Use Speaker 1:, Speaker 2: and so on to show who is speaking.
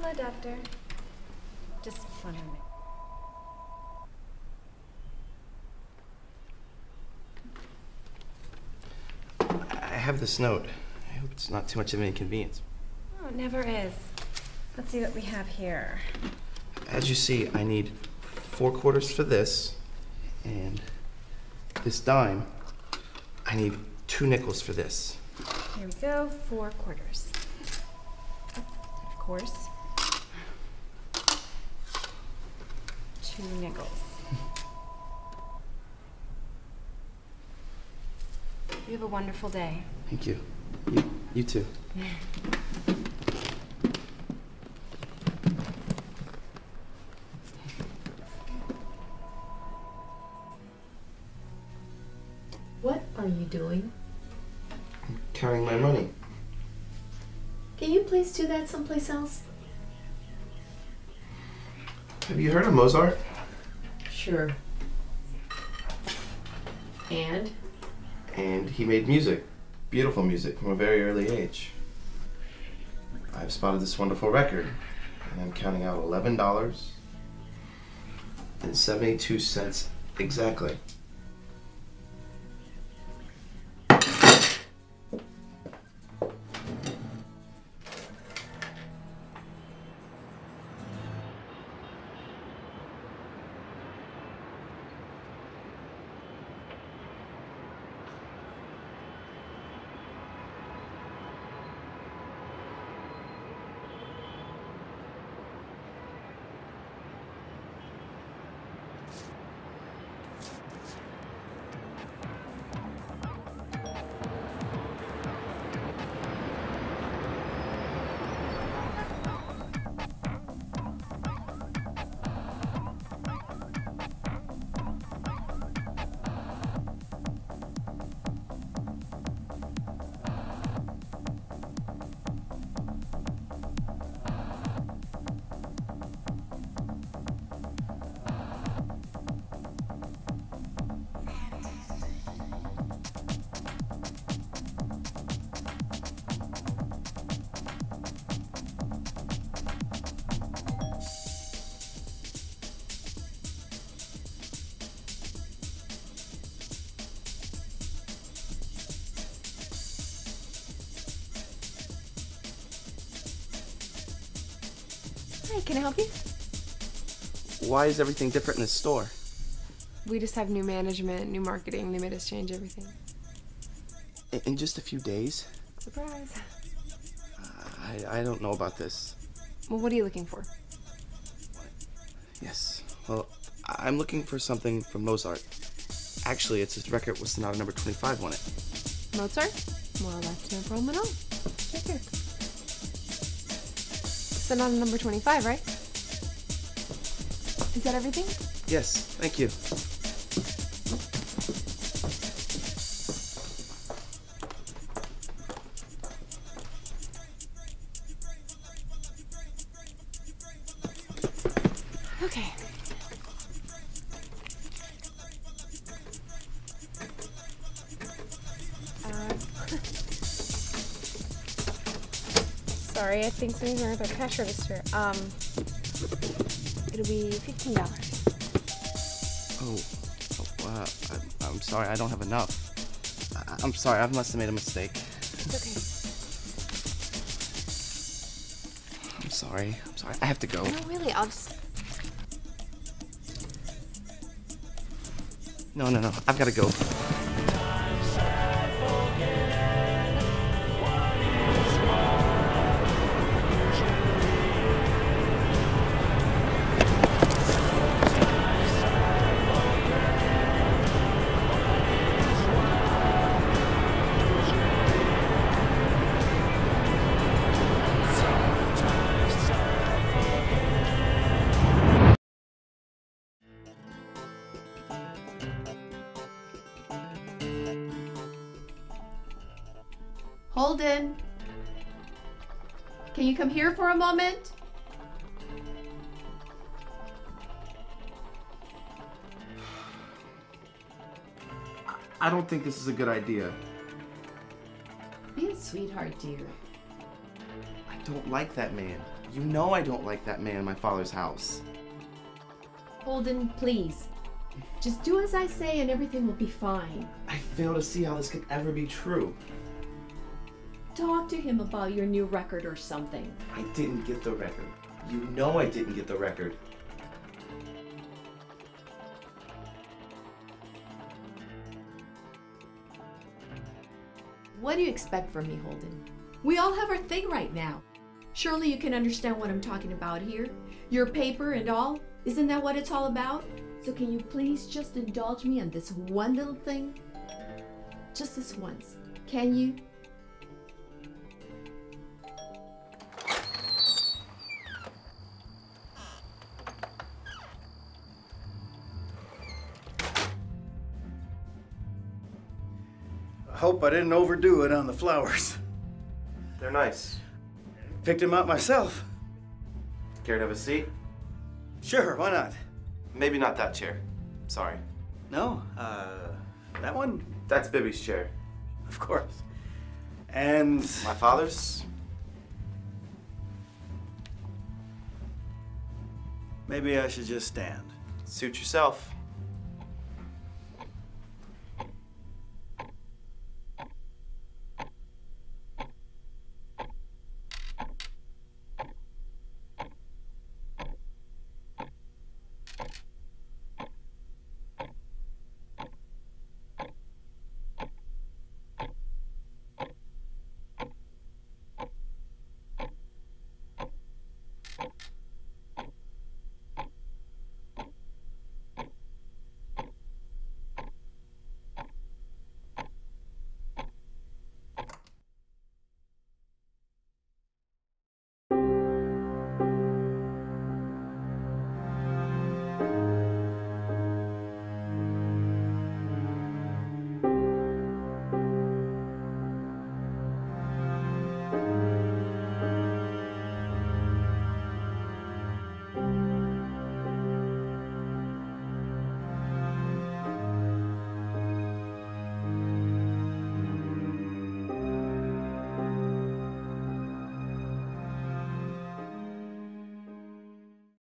Speaker 1: Hello, doctor. Just wondering.
Speaker 2: I have this note. I hope it's not too much of an inconvenience.
Speaker 1: Oh, it never is. Let's see what we have here.
Speaker 2: As you see, I need four quarters for this, and this dime, I need two nickels for this.
Speaker 1: Here we go, four quarters. Of course. Two nickels. You have a wonderful day.
Speaker 2: Thank you. You, you too.
Speaker 3: What are you doing?
Speaker 2: I'm counting my money.
Speaker 3: Can you please do that someplace else?
Speaker 2: Have you heard of Mozart?
Speaker 3: Sure. And?
Speaker 2: And he made music, beautiful music, from a very early age. I've spotted this wonderful record, and I'm counting out $11 and 72 cents exactly.
Speaker 4: Hi, can I help you?
Speaker 2: Why is everything different in the store?
Speaker 4: We just have new management, new marketing. They made us change everything.
Speaker 2: In, in just a few days?
Speaker 4: Surprise.
Speaker 2: I, I don't know about this.
Speaker 4: Well, what are you looking for?
Speaker 2: Yes. Well, I'm looking for something from Mozart. Actually, it's his record with Sonata number 25 on it.
Speaker 4: Mozart? Well, that's no problem at all. Here. Sonata number 25, right? Is that everything?
Speaker 2: Yes, thank you.
Speaker 4: Okay. Sorry, I think something's wrong with our cash register. Um, it'll be fifteen dollars.
Speaker 2: Oh, oh uh, I'm, I'm sorry, I don't have enough. I, I'm sorry, I must have made a mistake.
Speaker 4: It's okay.
Speaker 2: I'm sorry, I'm sorry. I have to go.
Speaker 4: No, really, I'll just.
Speaker 2: No, no, no, I've got to go.
Speaker 3: Holden. Can you come here for a moment?
Speaker 2: I don't think this is a good idea.
Speaker 3: Be a sweetheart, dear.
Speaker 2: I don't like that man. You know I don't like that man in my father's house.
Speaker 3: Holden, please. Just do as I say and everything will be fine.
Speaker 2: I fail to see how this could ever be true.
Speaker 3: Talk to him about your new record or something.
Speaker 2: I didn't get the record. You know I didn't get the record.
Speaker 3: What do you expect from me, Holden? We all have our thing right now. Surely you can understand what I'm talking about here. Your paper and all. Isn't that what it's all about? So can you please just indulge me on this one little thing? Just this once. Can you?
Speaker 5: Hope I didn't overdo it on the flowers.
Speaker 2: They're nice.
Speaker 5: Picked them out myself.
Speaker 2: Care to have a seat?
Speaker 5: Sure, why not?
Speaker 2: Maybe not that chair. Sorry.
Speaker 5: No, uh, that one?
Speaker 2: That's Bibby's chair.
Speaker 5: Of course. And
Speaker 2: My father's?
Speaker 5: maybe I should just stand.
Speaker 2: Suit yourself.